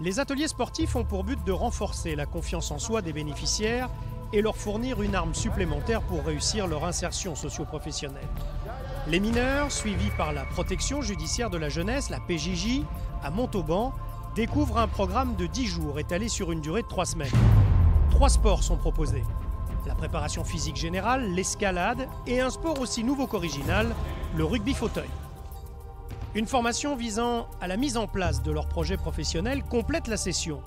Les ateliers sportifs ont pour but de renforcer la confiance en soi des bénéficiaires et leur fournir une arme supplémentaire pour réussir leur insertion socio-professionnelle. Les mineurs, suivis par la protection judiciaire de la jeunesse, la PJJ, à Montauban, découvrent un programme de 10 jours étalé sur une durée de 3 semaines. Trois sports sont proposés. La préparation physique générale, l'escalade et un sport aussi nouveau qu'original, le rugby fauteuil. Une formation visant à la mise en place de leur projet professionnel complète la session.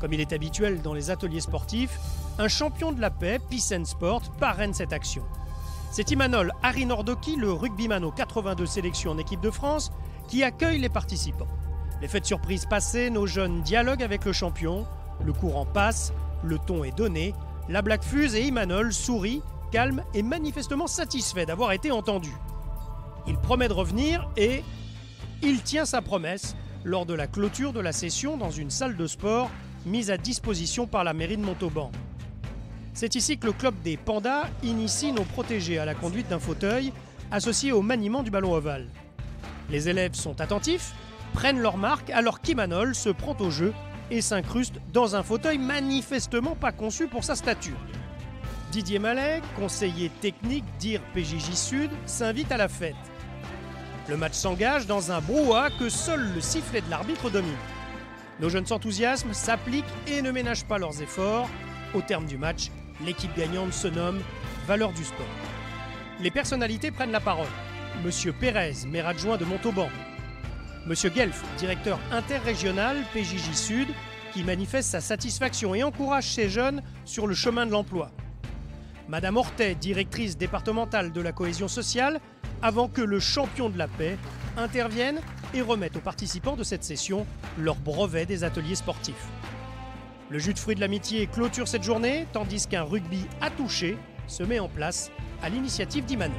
Comme il est habituel dans les ateliers sportifs, un champion de la paix, Peace and Sport, parraine cette action. C'est Imanol Harry Nordoki, le rugbyman aux 82 sélections en équipe de France, qui accueille les participants. Les fêtes surprises passées, nos jeunes dialoguent avec le champion, le courant passe, le ton est donné, la blague fuse et Imanol sourit, calme et manifestement satisfait d'avoir été entendu. Il promet de revenir et il tient sa promesse lors de la clôture de la session dans une salle de sport mise à disposition par la mairie de Montauban. C'est ici que le club des pandas initie nos protégés à la conduite d'un fauteuil associé au maniement du ballon ovale. Les élèves sont attentifs, prennent leur marque alors qu'Imanol se prend au jeu et s'incruste dans un fauteuil manifestement pas conçu pour sa stature. Didier Mallet, conseiller technique d'IR PJJ Sud, s'invite à la fête. Le match s'engage dans un brouhaha que seul le sifflet de l'arbitre domine. Nos jeunes s'enthousiasment, s'appliquent et ne ménagent pas leurs efforts. Au terme du match, L'équipe gagnante se nomme Valeur du sport. Les personnalités prennent la parole. Monsieur Pérez, maire adjoint de Montauban. Monsieur Guelf, directeur interrégional PJJ Sud, qui manifeste sa satisfaction et encourage ces jeunes sur le chemin de l'emploi. Madame Hortet, directrice départementale de la cohésion sociale, avant que le champion de la paix intervienne et remette aux participants de cette session leur brevet des ateliers sportifs. Le jus de fruits de l'amitié clôture cette journée, tandis qu'un rugby à toucher se met en place à l'initiative d'Imané.